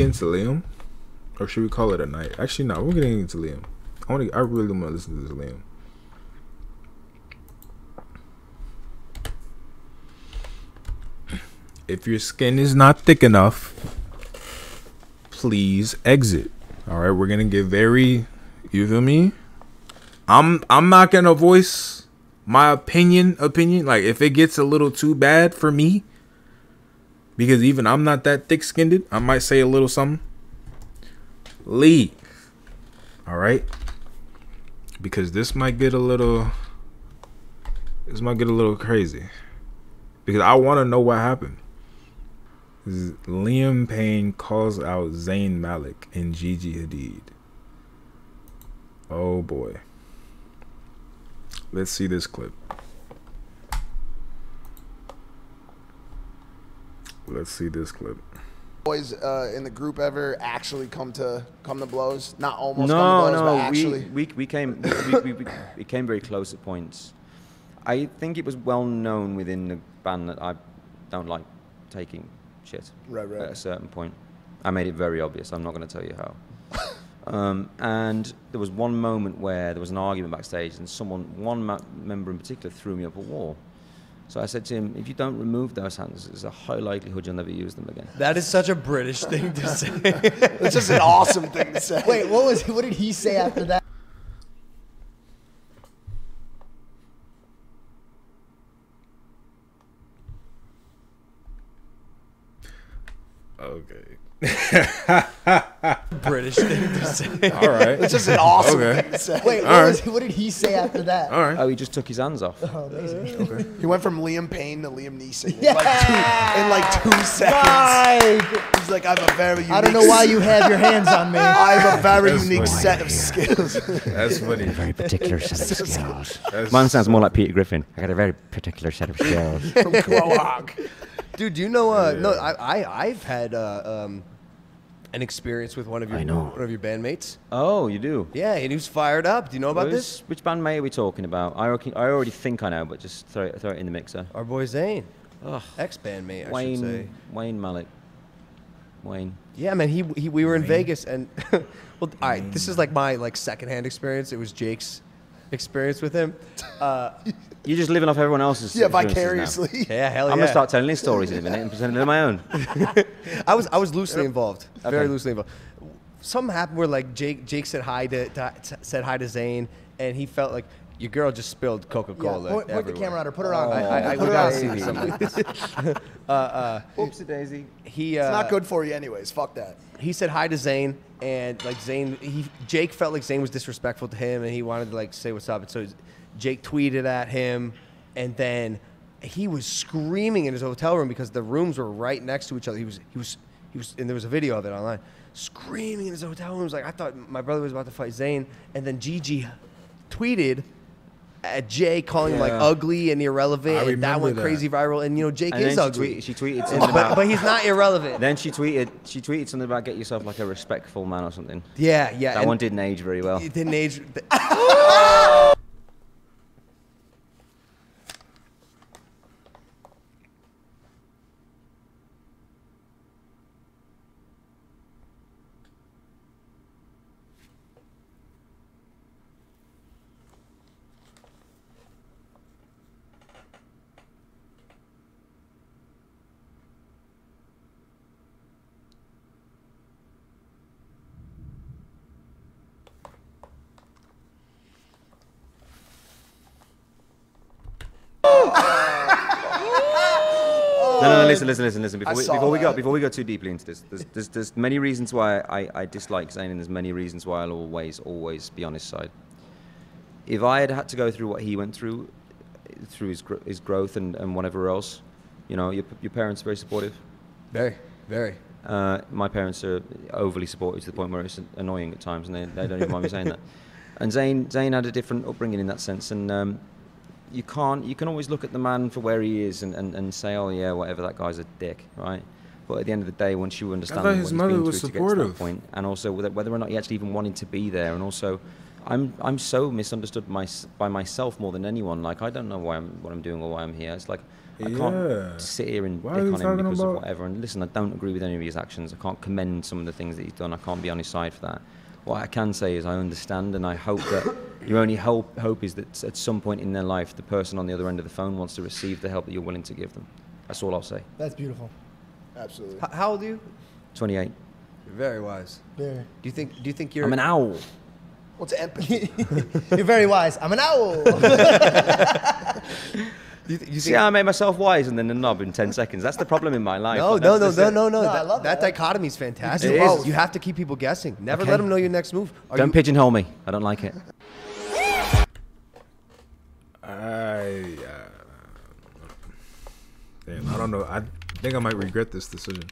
get into Liam, or should we call it a night? Actually, no. We're getting into Liam. I want to. I really want to listen to this Liam. If your skin is not thick enough, please exit. All right, we're gonna get very. You feel me? I'm. I'm not gonna voice my opinion. Opinion. Like if it gets a little too bad for me, because even I'm not that thick skinned. I might say a little something. Leave. All right. Because this might get a little. This might get a little crazy. Because I want to know what happened. Liam Payne calls out Zayn Malik and Gigi Hadid. Oh boy. Let's see this clip. Let's see this clip. boys uh, in the group ever actually come to come to blows? Not almost no, come to blows, no, but actually. we, we we came we, we, we, we came very close at points. I think it was well known within the band that I don't like taking shit. Right, right. At a certain point, I made it very obvious. I'm not going to tell you how. um, and there was one moment where there was an argument backstage, and someone, one ma- member in particular, threw me up a wall. So I said to him, "If you don't remove those hands, there's a high likelihood you'll never use them again." That is such a British thing to say. It's just an awesome thing to say. Wait, what was what did he say after that? Okay. British thing to say. All right. It's just an awesome Okay. thing to say. Wait, what, All was, what did he say after that? All right. Oh, he just took his hands off. Oh, amazing. He went from Liam Payne to Liam Neeson in, Yeah. like, two, in like two seconds. Right. He's like, I have a very unique I don't know why you have your hands on me. I have a very That's unique funny. set of skills. That's funny. very particular set of skills. That's- Mine sounds more like Peter Griffin. I got a very particular set of skills. from Quahog. Dude, do you know? Uh, No, I, I I've had uh, um, an experience with one of your I know. one of your bandmates. Oh, you do. Yeah, and he was fired up. Do you know about Who's- this? Which bandmate are we talking about? I, reckon, I already think I know, but just throw it, throw it in the mixer. Our boy Zayn, Ugh. ex bandmate, I Wayne, should say. Wayne Malik. Wayne. Yeah, man. He, he we were in Vegas, and well, all right. This is like my like secondhand experience. It was Jake's experience with him. Uh, You're just living off everyone else's. Yeah, experiences now. vicariously. yeah, hell yeah. I'm gonna start telling these stories in a minute and pretending they're my own. I was I was loosely involved, very Okay. loosely involved. Something happened where like Jake Jake said hi to, to said hi to Zayn, and he felt like your girl just spilled Coca Yeah, Cola. point, point the camera on her. Put her on. I, I, I, put we her gotta on. see these. something like this. uh, uh, Oopsie daisy. he uh, It's not good for you, anyways. Fuck that. he said hi to Zayn, and like Zayn, he Jake felt like Zayn was disrespectful to him, and he wanted to like say what's up. And so Jake tweeted at him, and then he was screaming in his hotel room because the rooms were right next to each other. He was he was he was, and there was a video of it online, screaming in his hotel room. He was like, I thought my brother was about to fight Zayn, and then Gigi tweeted. Uh, At Jake calling him like Yeah. ugly and irrelevant, I and that remember went that. crazy viral. And you know, Jake And is then she, ugly, tweet, she tweeted something but, about. but he's not irrelevant. then she tweeted. She tweeted something about get yourself like a respectful man or something. yeah, yeah. That and- one didn't age very well. It didn't age. Oh! No, no, no, listen, listen, listen, listen. Before we, before we go, before we go too deeply into this, there's, there's, there's many reasons why I, I dislike Zayn, and there's many reasons why I'll always, always be on his side. If I had had to go through what he went through, through his, gro- his growth and, and whatever else, you know, your, your parents are very supportive. Very, very. Uh, my parents are overly supportive to the point where it's annoying at times, and they, they don't even mind me saying that. And Zayn, Zayn had a different upbringing in that sense, and um, you can't. You can always look at the man for where he is and, and, and say, oh yeah, whatever, that guy's a dick, right? But at the end of the day, once you understand what his he's mother been was through to get to that supportive. point, and also whether, or not he actually even wanted to be there, and also. I'm I'm so misunderstood my, by myself more than anyone. Like I don't know why I'm what I'm doing or why I'm here. It's like I Yeah. can't sit here and Why pick on him because about- of whatever. And listen, I don't agree with any of his actions. I can't commend some of the things that he's done. I can't be on his side for that. What I can say is I understand, and I hope that your only hope hope is that at some point in their life, the person on the other end of the phone wants to receive the help that you're willing to give them. That's all I'll say. That's beautiful. Absolutely. H- how old are you? 28. You're very wise. Very. Do you think? Do you think you're? I'm an owl. What's empathy? You're very wise. I'm an owl. Do you, th- you See think? how I made myself wise and then a knob in 10 seconds? That's the problem in my life. No, Like, no, no, no, no, no. No, I That, love that that. dichotomy is fantastic. It is. You have to keep people guessing. Never Okay. let them know your next move. Are Don't you, pigeonhole me. I don't like it. I uh, damn, I don't know. I think I might regret this decision.